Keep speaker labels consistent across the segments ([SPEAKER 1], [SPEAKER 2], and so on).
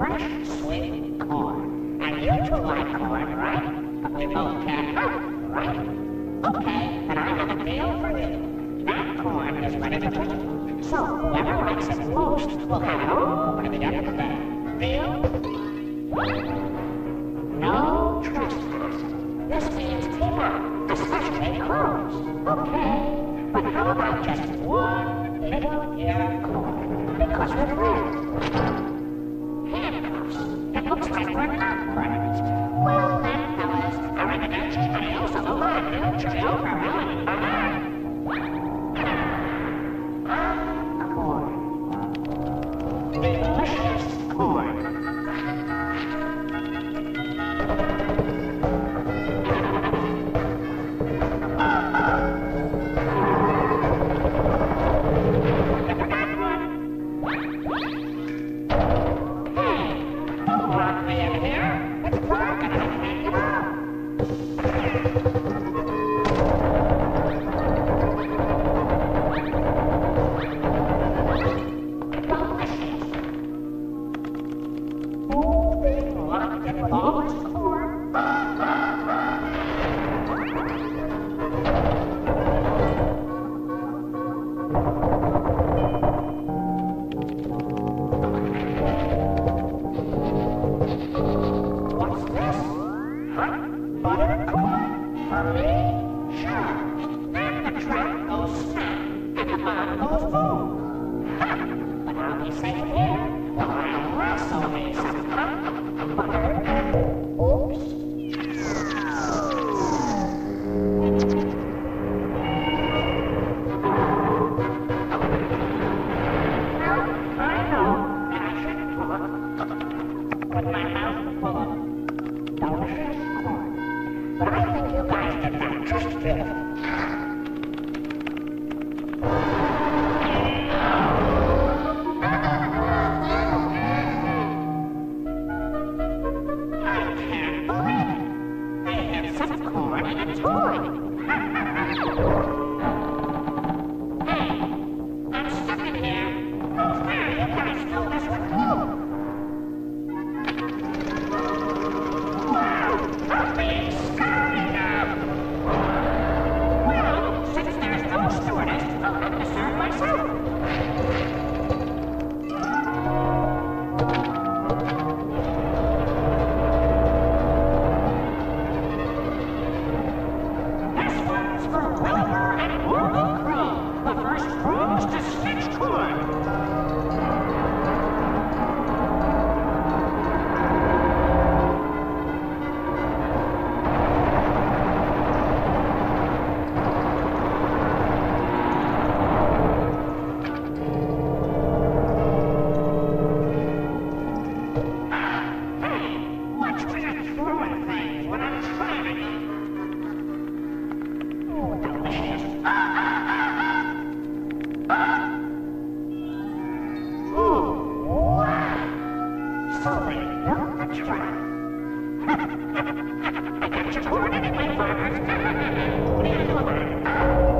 [SPEAKER 1] fresh, sweet corn. And you two like corn, right? But we both can't help, right? Okay, then I have a deal for you. That corn is ready to pick. So whoever likes it most will have it all by the end of the day. Deal? No trespassing. This means people, especially crows. Okay, but how about just one little ear corn? Because we're friends. Thank you. But I'll be safe here, butter What you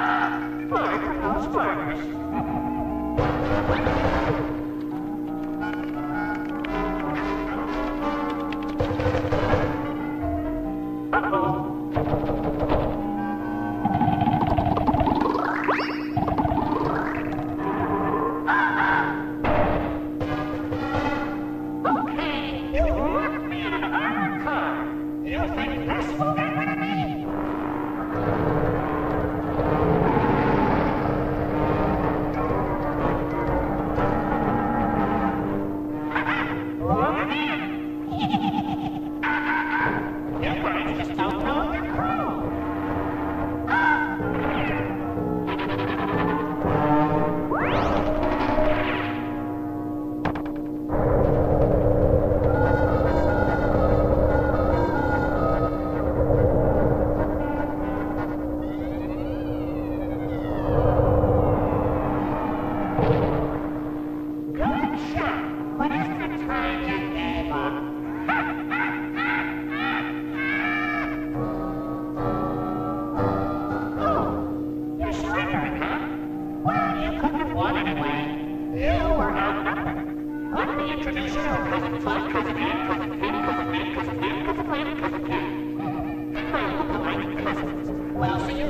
[SPEAKER 1] Ah! We'll see you